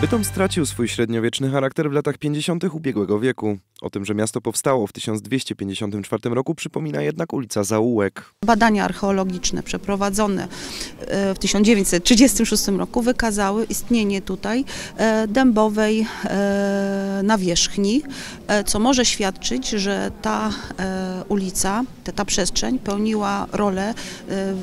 Bytom stracił swój średniowieczny charakter w latach 50. ubiegłego wieku. O tym, że miasto powstało w 1254 roku przypomina jednak ulica Zaułek. Badania archeologiczne przeprowadzone w 1936 roku wykazały istnienie tutaj e, dębowej e, nawierzchni, e, co może świadczyć, że ta e, ulica, ta, ta przestrzeń pełniła rolę e,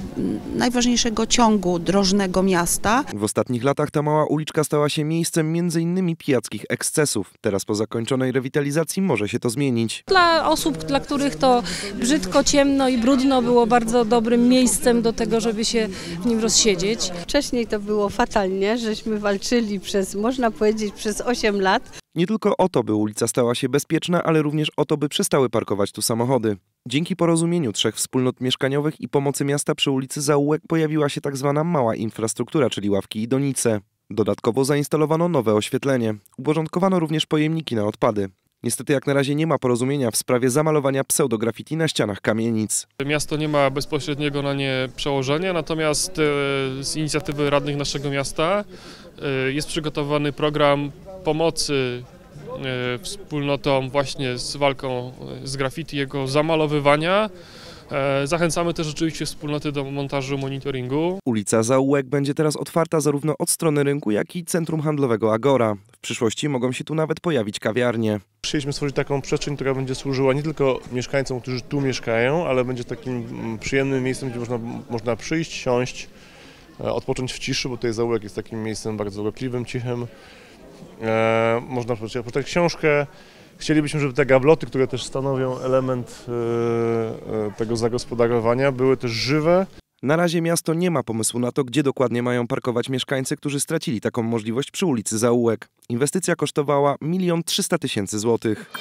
najważniejszego ciągu drożnego miasta. W ostatnich latach ta mała uliczka stała się miejscem m.in. pijackich ekscesów. Teraz po zakończonej rewitalizacji może się to zmienić. Dla osób, dla których to brzydko, ciemno i brudno było bardzo dobrym miejscem do tego, żeby się w nim rozsiedzieć. Wcześniej to było fatalnie, żeśmy walczyli przez, można powiedzieć, przez 8 lat. Nie tylko o to, by ulica stała się bezpieczna, ale również o to, by przestały parkować tu samochody. Dzięki porozumieniu trzech wspólnot mieszkaniowych i pomocy miasta przy ulicy Zaułek pojawiła się tak zwana mała infrastruktura, czyli ławki i donice. Dodatkowo zainstalowano nowe oświetlenie. Uporządkowano również pojemniki na odpady. Niestety jak na razie nie ma porozumienia w sprawie zamalowania pseudograffiti na ścianach kamienic. Miasto nie ma bezpośredniego na nie przełożenia, natomiast e, z inicjatywy radnych naszego miasta e, jest przygotowany program pomocy e, wspólnotom właśnie z walką e, z graffiti, jego zamalowywania. E, Zachęcamy też oczywiście wspólnoty do montażu monitoringu. Ulica Zaułek będzie teraz otwarta zarówno od strony rynku, jak i centrum handlowego Agora. W przyszłości mogą się tu nawet pojawić kawiarnie. Chcieliśmy stworzyć taką przestrzeń, która będzie służyła nie tylko mieszkańcom, którzy tu mieszkają, ale będzie takim mm, przyjemnym miejscem, gdzie można, można przyjść, siąść, odpocząć w ciszy, bo tutaj zaułek jest takim miejscem bardzo urokliwym, cichym. E, można poczytać książkę. Chcielibyśmy, żeby te gabloty, które też stanowią element e, e, tego zagospodarowania, były też żywe, Na razie miasto nie ma pomysłu na to, gdzie dokładnie mają parkować mieszkańcy, którzy stracili taką możliwość przy ulicy Zaułek. Inwestycja kosztowała 1 300 tysięcy złotych.